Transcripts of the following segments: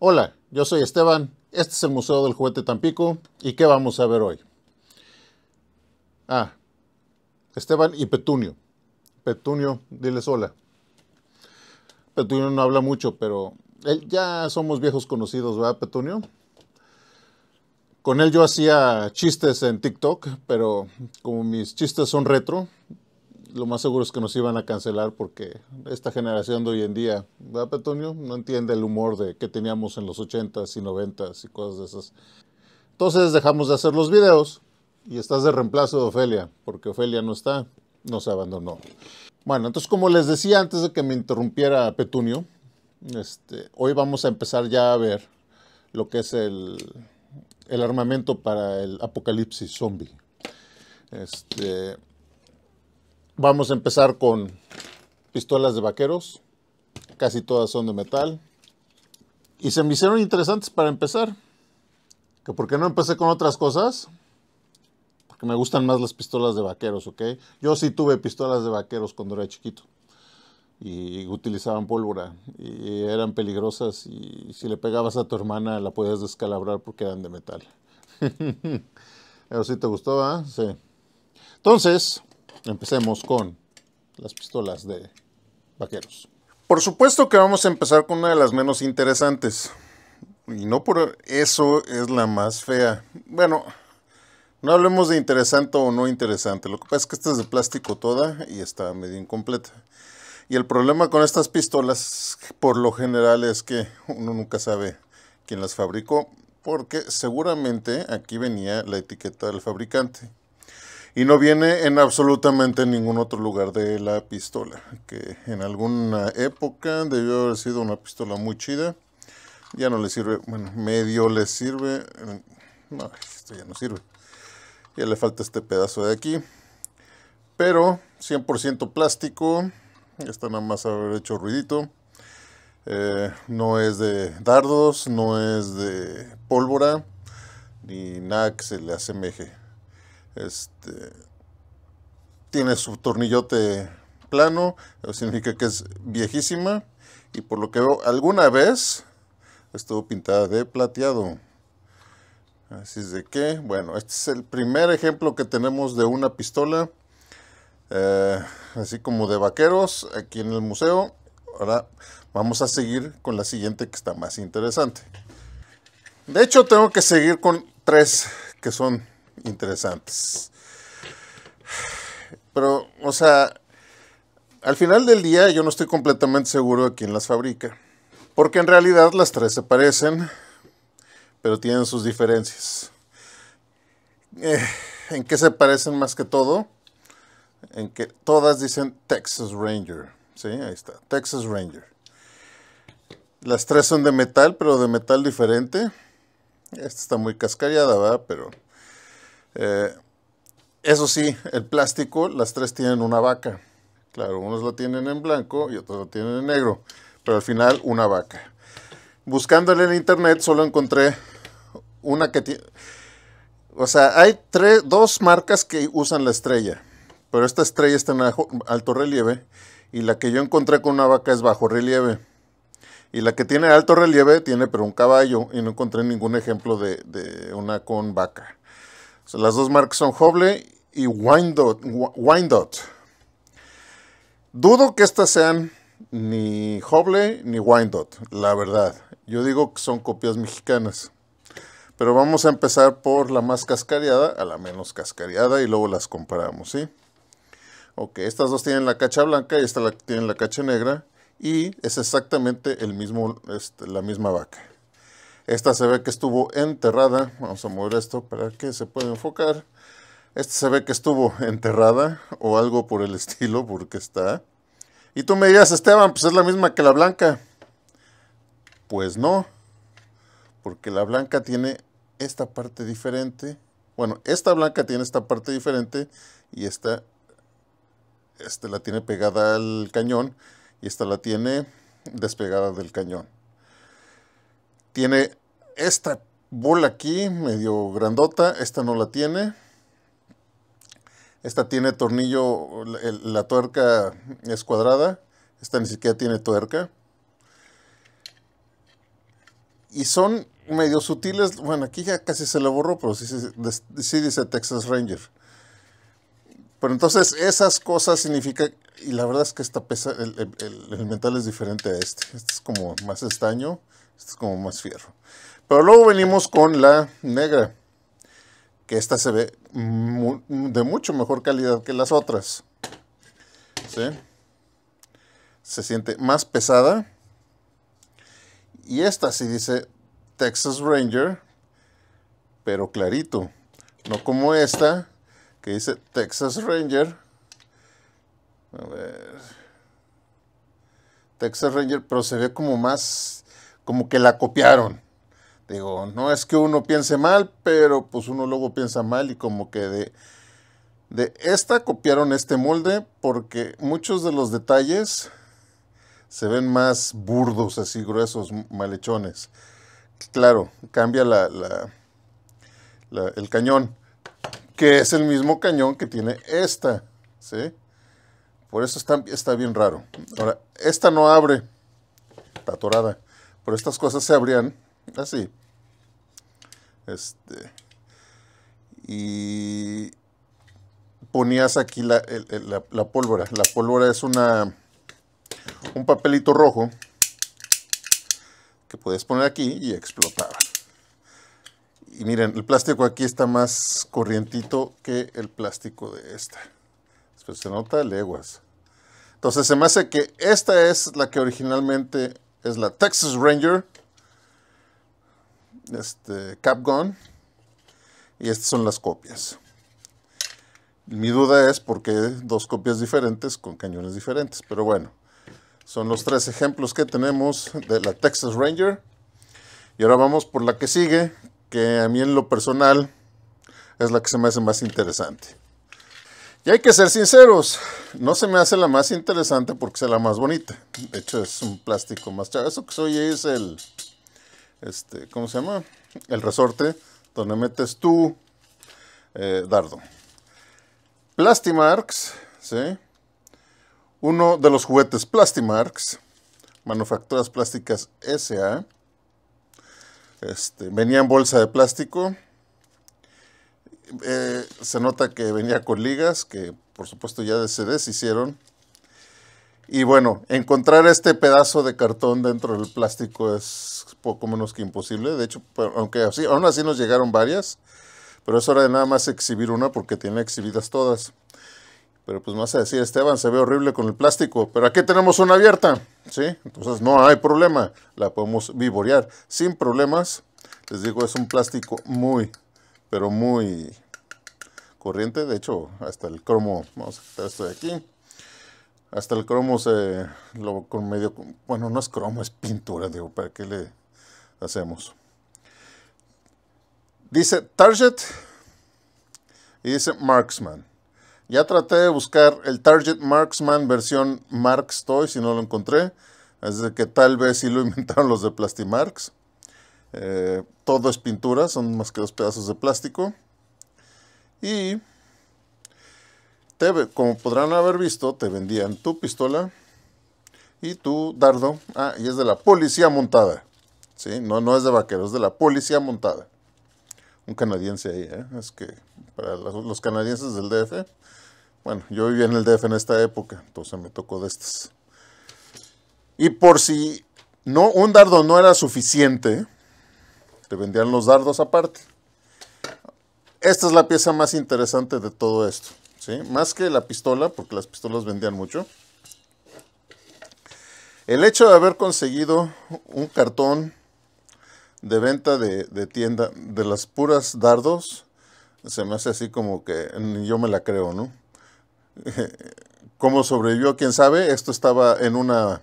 Hola, yo soy Esteban, este es el Museo del Juguete Tampico y ¿qué vamos a ver hoy? Ah, Esteban y Petunio. Petunio, diles hola. Petunio no habla mucho, pero él, ya somos viejos conocidos, ¿verdad, Petunio? Con él yo hacía chistes en TikTok, pero como mis chistes son retro, lo más seguro es que nos iban a cancelar porque esta generación de hoy en día, ¿verdad, Petunio? No entiende el humor de que teníamos en los 80s y 90s y cosas de esas. Entonces dejamos de hacer los videos y estás de reemplazo de Ofelia, porque Ofelia no está, nos abandonó. Bueno, entonces como les decía antes de que me interrumpiera Petunio, este, hoy vamos a empezar ya a ver lo que es el, el armamento para el apocalipsis zombie. Este, Vamos a empezar con pistolas de vaqueros. Casi todas son de metal. Y se me hicieron interesantes para empezar. ¿Que ¿Por qué no empecé con otras cosas? Porque me gustan más las pistolas de vaqueros, ¿ok? Yo sí tuve pistolas de vaqueros cuando era chiquito. Y utilizaban pólvora. Y eran peligrosas. Y si le pegabas a tu hermana la podías descalabrar porque eran de metal. Pero sí te gustó, ¿ah? Sí. Entonces, Empecemos con las pistolas de vaqueros. Por supuesto que vamos a empezar con una de las menos interesantes. Y no por eso es la más fea. Bueno, no hablemos de interesante o no interesante. Lo que pasa es que esta es de plástico toda y está medio incompleta. Y el problema con estas pistolas, por lo general, es que uno nunca sabe quién las fabricó. Porque seguramente aquí venía la etiqueta del fabricante y no viene en absolutamente ningún otro lugar de la pistola, que en alguna época debió haber sido una pistola muy chida, ya no le sirve, bueno, medio le sirve, no, esto ya no sirve, ya le falta este pedazo de aquí, pero 100% plástico, está nada más haber hecho ruidito, eh, no es de dardos, no es de pólvora, ni nada que se le asemeje. Este, tiene su tornillote plano, eso significa que es viejísima y por lo que veo alguna vez estuvo pintada de plateado. Así es de que, bueno, este es el primer ejemplo que tenemos de una pistola, eh, así como de vaqueros, aquí en el museo. Ahora vamos a seguir con la siguiente que está más interesante. De hecho, tengo que seguir con tres que son interesantes. Pero, o sea, al final del día yo no estoy completamente seguro de quién las fabrica. Porque en realidad las tres se parecen, pero tienen sus diferencias. Eh, ¿En qué se parecen más que todo? En que todas dicen Texas Ranger. Sí, ahí está, Texas Ranger. Las tres son de metal, pero de metal diferente. Esta está muy cascallada, ¿verdad? Pero eh, eso sí, el plástico, las tres tienen una vaca. Claro, unos lo tienen en blanco y otros lo tienen en negro, pero al final una vaca. Buscándole en internet solo encontré una que tiene... O sea, hay tres, dos marcas que usan la estrella, pero esta estrella está en alto relieve y la que yo encontré con una vaca es bajo relieve. Y la que tiene alto relieve tiene pero un caballo y no encontré ningún ejemplo de, de una con vaca las dos marcas son Hoble y Wyandotte. Dudo que estas sean ni Hoble ni Wyandotte, la verdad. Yo digo que son copias mexicanas. Pero vamos a empezar por la más cascareada a la menos cascareada y luego las comparamos, ¿sí? Ok, estas dos tienen la cacha blanca y esta la, tiene la cacha negra y es exactamente el mismo, este, la misma vaca. Esta se ve que estuvo enterrada. Vamos a mover esto para que se pueda enfocar. Esta se ve que estuvo enterrada o algo por el estilo, porque está. Y tú me dirás, Esteban, pues es la misma que la blanca. Pues no, porque la blanca tiene esta parte diferente. Bueno, esta blanca tiene esta parte diferente y esta, esta la tiene pegada al cañón y esta la tiene despegada del cañón tiene esta bola aquí, medio grandota, esta no la tiene. Esta tiene tornillo, la, tuerca es cuadrada, esta ni siquiera tiene tuerca. y son medio sutiles. Bueno, aquí ya casi se le borró, pero sí, sí dice Texas Ranger. Pero entonces esas cosas significan, y la verdad es que esta pesa, el, el, metal es diferente a este. Este es como más estaño, este es como más fierro. Pero luego venimos con la negra, que esta se ve de mucho mejor calidad que las otras. ¿Sí? Se siente más pesada. Y esta sí dice Texas Ranger, pero clarito. No como esta, que dice Texas Ranger. A ver. Texas Ranger, pero se ve como más, como que la copiaron. Digo, no es que uno piense mal, pero pues uno luego piensa mal y como que de, de esta copiaron este molde porque muchos de los detalles se ven más burdos, así gruesos, malhechones. Claro, cambia la, la, el cañón, que es el mismo cañón que tiene esta, ¿sí? Por eso está, está bien raro. Ahora, esta no abre, está atorada, pero estas cosas se abrían así. Este, y ponías aquí la, la pólvora. La pólvora es una, un papelito rojo que puedes poner aquí y explotaba. Y miren, el plástico aquí está más corrientito que el plástico de esta. Después se nota leguas. Entonces se me hace que esta es la que originalmente es la Texas Ranger. Este, Cap Gun. Y estas son las copias. Mi duda es por qué dos copias diferentes con cañones diferentes. Pero bueno. Son los tres ejemplos que tenemos de la Texas Ranger. Y ahora vamos por la que sigue, que a mí en lo personal es la que se me hace más interesante. Y hay que ser sinceros, no se me hace la más interesante porque es la más bonita. De hecho es un plástico más chavo. Eso que soy es el, este, ¿cómo se llama? El resorte donde metes tu eh, dardo. Plastimarks, ¿sí? Uno de los juguetes Plastimarks, Manufacturas Plásticas SA. Este, venía en bolsa de plástico. Eh, se nota que venía con ligas, que por supuesto ya se deshicieron. Y bueno, encontrar este pedazo de cartón dentro del plástico es poco menos que imposible. De hecho, aunque así, aún así nos llegaron varias, pero es hora de nada más exhibir una porque tiene exhibidas todas. Pero pues vas a decir, Esteban, se ve horrible con el plástico. Pero aquí tenemos una abierta, ¿sí? Entonces no hay problema. La podemos vivorear sin problemas. Les digo, es un plástico muy, pero muy corriente. De hecho, hasta el cromo, vamos a quitar esto de aquí. Hasta el cromo se lo con medio, bueno, no es cromo, es pintura, digo, ¿para qué le hacemos? Dice Target y dice Marksman. Ya traté de buscar el Target Marksman versión Marks Toy, si no lo encontré. De que tal vez sí lo inventaron los de Plastimarks. Eh, todo es pintura, son más que dos pedazos de plástico. Y como podrán haber visto, te vendían tu pistola y tu dardo. Ah, y es de la policía montada. ¿sí? No, no es de vaqueros, es de la policía montada. Un canadiense ahí, ¿eh? Es que para los canadienses del DF bueno, yo vivía en el DF en esta época, entonces me tocó de estas. Y por si no, un dardo no era suficiente, te vendían los dardos aparte. Esta es la pieza más interesante de todo esto, ¿sí? Más que la pistola, porque las pistolas vendían mucho. El hecho de haber conseguido un cartón de venta de, tienda de las puras dardos, se me hace así como que yo me la creo, ¿no? ¿Cómo sobrevivió? ¿Quién sabe? Esto estaba en una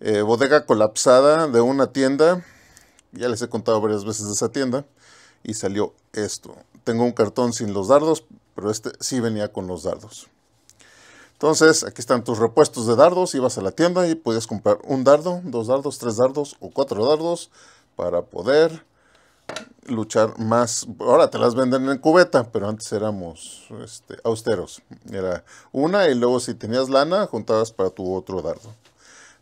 eh, bodega colapsada de una tienda. Ya les he contado varias veces de esa tienda. Y salió esto. Tengo un cartón sin los dardos, pero este sí venía con los dardos. Entonces, aquí están tus repuestos de dardos. Ibas a la tienda y podías comprar un dardo, dos dardos, tres dardos o cuatro dardos para poder luchar más. Ahora te las venden en cubeta, pero antes éramos este, austeros. Era una y luego si tenías lana, juntabas para tu otro dardo.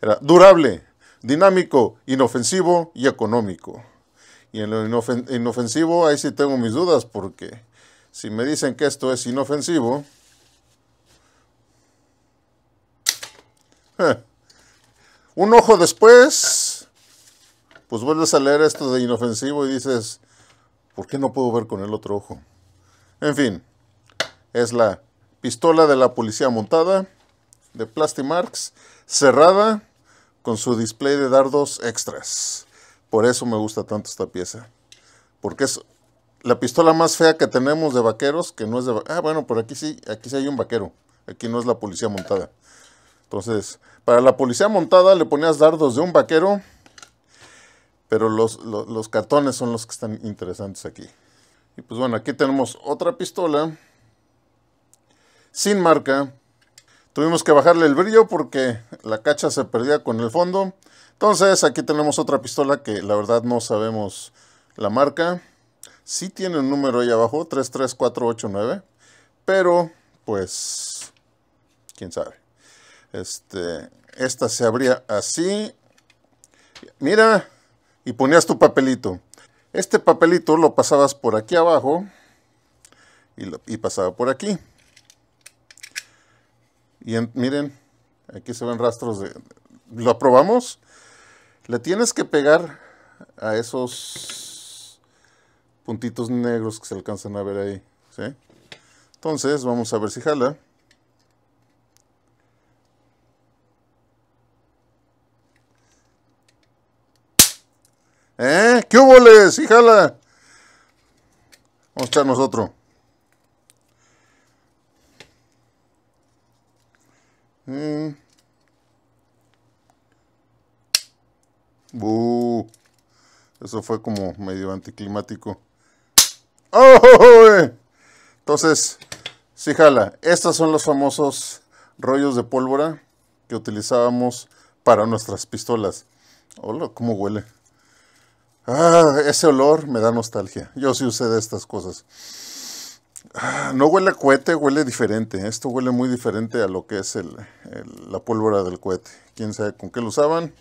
Era durable, dinámico, inofensivo y económico. Y en lo inofensivo ahí sí tengo mis dudas porque si me dicen que esto es inofensivo, eh, un ojo después, pues vuelves a leer esto de inofensivo y dices, ¿por qué no puedo ver con el otro ojo? En fin, es la pistola de la policía montada de Plastimarks, cerrada con su display de dardos extras. Por eso me gusta tanto esta pieza. Porque es la pistola más fea que tenemos de vaqueros, que no es de... Ah, bueno, por aquí sí, aquí sí hay un vaquero. Aquí no es la policía montada. Entonces, para la policía montada le ponías dardos de un vaquero, pero los, los cartones son los que están interesantes aquí. Y pues bueno, aquí tenemos otra pistola sin marca. Tuvimos que bajarle el brillo porque la cacha se perdía con el fondo. Entonces aquí tenemos otra pistola que la verdad no sabemos la marca. Sí tiene un número ahí abajo, 33489. Pero pues, quién sabe. Este, esta se abría así. Mira, y ponías tu papelito. Este papelito lo pasabas por aquí abajo y, pasaba por aquí. Y miren, aquí se ven rastros de... ¿Lo probamos? Le tienes que pegar a esos puntitos negros que se alcanzan a ver ahí. ¿sí? Entonces, vamos a ver si jala. ¿Eh? ¿Qué hubo, les? Híjala. Vamos a echarnos otro. Eso fue como medio anticlimático. ¡Oh! Entonces, sí jala. Estos son los famosos rollos de pólvora que utilizábamos para nuestras pistolas. Hola, ¿cómo huele? Ah, ese olor me da nostalgia. Yo sí usé de estas cosas. Ah, no huele a cohete, huele diferente. Esto huele muy diferente a lo que es la pólvora del cohete. Quién sabe con qué lo usaban.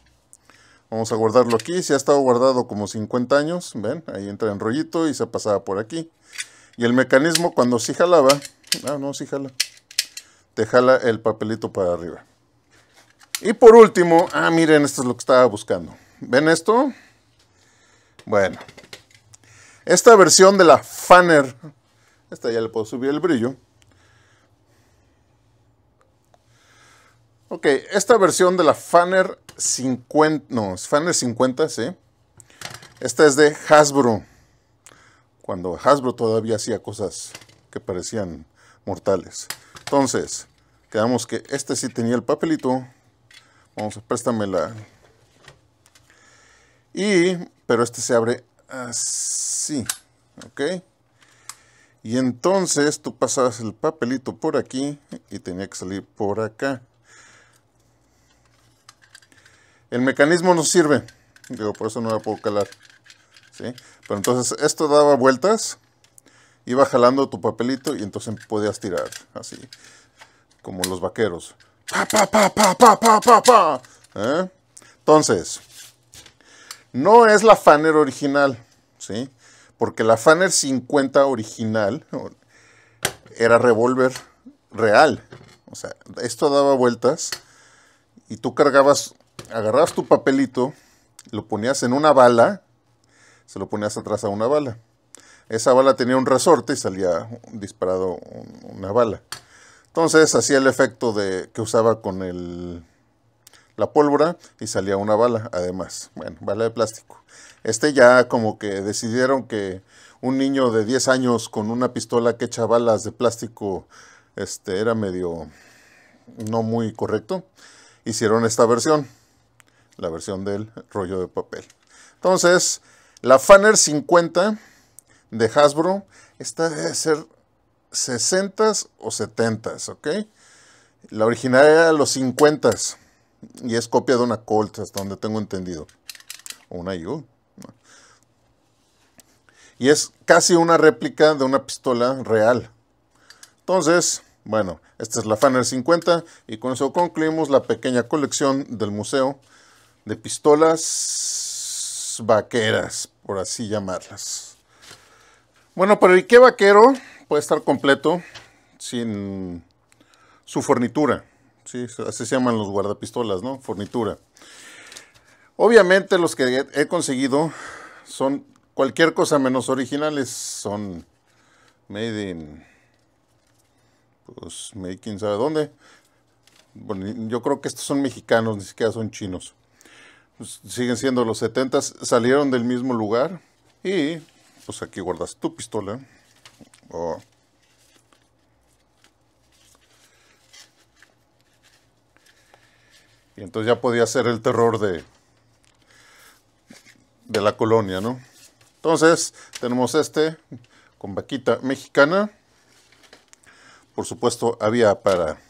Vamos a guardarlo aquí. Si ha estado guardado como 50 años, ven, ahí entra en rollito y se pasaba por aquí. Y el mecanismo cuando sí jalaba, ah, no, sí jala, te jala el papelito para arriba. Y por último, ah, miren, esto es lo que estaba buscando. ¿Ven esto? Bueno, esta versión de la Fanner, esta ya le puedo subir el brillo. Ok, esta versión de la Fanner 50, no, Fanner 50, sí. Esta es de Hasbro, cuando Hasbro todavía hacía cosas que parecían mortales. Entonces, quedamos que este sí tenía el papelito. Vamos a préstame la, y, pero este se abre así, ¿ok? Y entonces tú pasabas el papelito por aquí y tenía que salir por acá. El mecanismo no sirve, digo, por eso no la puedo calar. ¿sí? Pero entonces esto daba vueltas, iba jalando tu papelito y entonces podías tirar, así, como los vaqueros. Pa, pa, pa, pa, pa, pa, pa, pa. ¿Eh? Entonces, no es la Fanner original, ¿sí? Porque la Fanner 50 original era revólver real. O sea, esto daba vueltas y tú cargabas, agarrabas tu papelito, lo ponías en una bala, se lo ponías atrás a una bala. Esa bala tenía un resorte y salía disparado una bala. Entonces hacía el efecto de que usaba con el la pólvora y salía una bala, además. Bueno, bala de plástico. Este ya como que decidieron que un niño de 10 años con una pistola que echa balas de plástico este, era medio no muy correcto. Hicieron esta versión, la versión del rollo de papel. Entonces, la Fanner 50 de Hasbro, esta debe ser 60s o 70s, ¿ok? La original era los 50s. Y es copia de una Colt, hasta donde tengo entendido. O una U. Y es casi una réplica de una pistola real. Entonces, bueno, esta es la Fanner 50 y con eso concluimos la pequeña colección del museo de pistolas vaqueras, por así llamarlas. Bueno, pero ¿y qué vaquero puede estar completo sin su fornitura? ¿sí? Así se llaman los guardapistolas, ¿no? Fornitura. Obviamente los que he conseguido son cualquier cosa menos originales, son made in, pues, made sabe dónde. Bueno, yo creo que estos son mexicanos, ni siquiera son chinos. Pues, siguen siendo los 70 salieron del mismo lugar y pues aquí guardas tu pistola. Y entonces ya podía ser el terror de, de la colonia, ¿no? Entonces, tenemos este con vaquita mexicana. Por supuesto, había para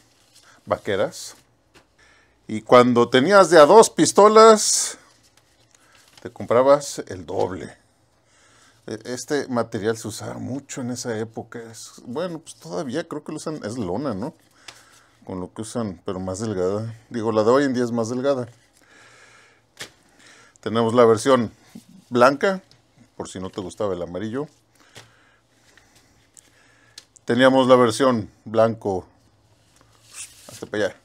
vaqueras. Y cuando tenías de a dos pistolas, te comprabas el doble. E, este material se usaba mucho en esa época. bueno, pues todavía creo que lo usan, es lona, ¿no? Con lo que usan, pero más delgada. Digo, la de hoy en día es más delgada. Tenemos la versión blanca, por si no te gustaba el amarillo. Teníamos la versión blanco, hasta para allá,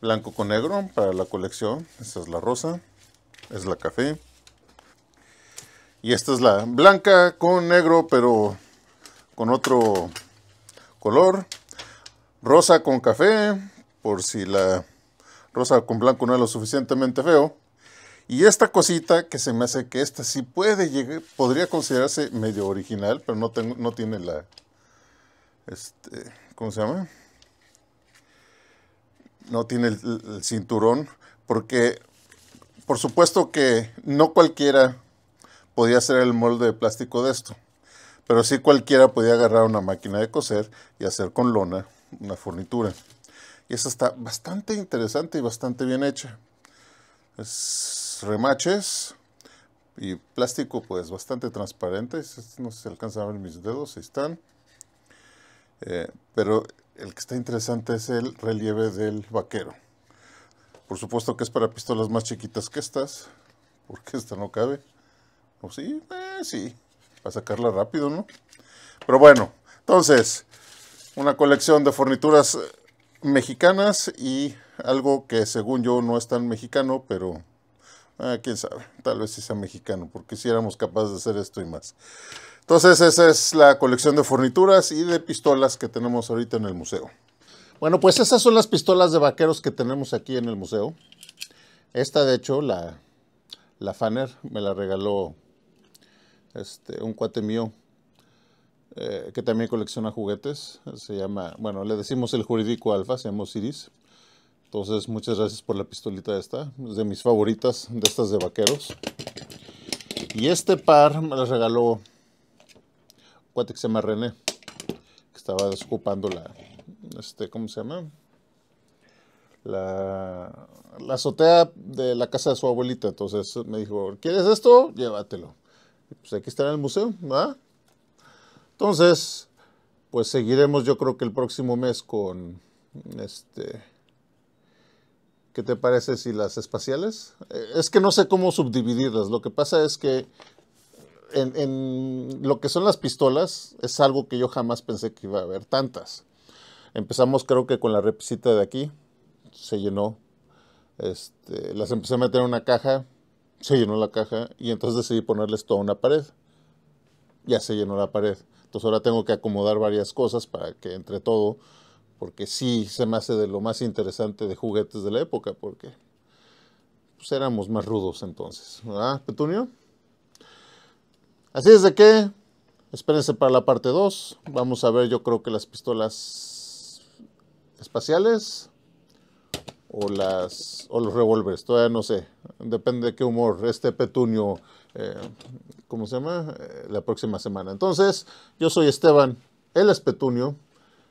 blanco con negro para la colección. Esta es la rosa, es la café. Y esta es la blanca con negro, pero con otro color. Rosa con café, por si la rosa con blanco no es lo suficientemente feo. Y esta cosita que se me hace que esta sí puede llegar, podría considerarse medio original, pero no, tengo, no tiene la, este, ¿cómo se llama? No tiene el, cinturón, porque por supuesto que no cualquiera podía hacer el molde de plástico de esto, pero sí cualquiera podía agarrar una máquina de coser y hacer con lona una fornitura. Y esa está bastante interesante y bastante bien hecha. Es remaches y plástico pues bastante transparente. No se alcanza a ver mis dedos, ahí están. Eh, pero el que está interesante es el relieve del vaquero. Por supuesto que es para pistolas más chiquitas que estas, porque esta no cabe. ¿O sí? Eh, sí, para sacarla rápido, ¿no? Pero bueno, entonces, una colección de fornituras mexicanas y algo que según yo no es tan mexicano, pero Ah, quién sabe, tal vez sí sea mexicano, porque si éramos capaces de hacer esto y más. Entonces esa es la colección de fornituras y de pistolas que tenemos ahorita en el museo. Bueno, pues esas son las pistolas de vaqueros que tenemos aquí en el museo. Esta, de hecho, la, la Fanner, me la regaló este, un cuate mío eh, que también colecciona juguetes. Se llama, bueno, le decimos el jurídico alfa, se llama Osiris. Entonces, muchas gracias por la pistolita esta. Es de mis favoritas, de estas de vaqueros. Y este par me lo regaló cuate que se llama René. Que estaba desocupando la, este, ¿cómo se llama? La, la azotea de la casa de su abuelita. Entonces me dijo, ¿quieres esto? Llévatelo. Pues aquí está en el museo, ¿va? Entonces, pues seguiremos yo creo que el próximo mes con este ¿Qué te parece si las espaciales? Eh, es que no sé cómo subdividirlas. Lo que pasa es que en, lo que son las pistolas es algo que yo jamás pensé que iba a haber tantas. Empezamos creo que con la repisita de aquí, se llenó. Este, las empecé a meter en una caja, se llenó la caja y entonces decidí ponerles toda una pared. Ya se llenó la pared. Entonces ahora tengo que acomodar varias cosas para que entre todo porque sí se me hace de lo más interesante de juguetes de la época, porque pues éramos más rudos entonces, ¿verdad, Petunio? Así es de que, espérense para la parte 2, vamos a ver yo creo que las pistolas espaciales o las los revólveres, todavía no sé, depende de qué humor este Petunio, eh, ¿cómo se llama? Eh, la próxima semana. Entonces, yo soy Esteban, él es Petunio,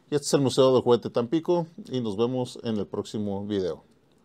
y este es el Museo de Juguete Tampico y nos vemos en el próximo video.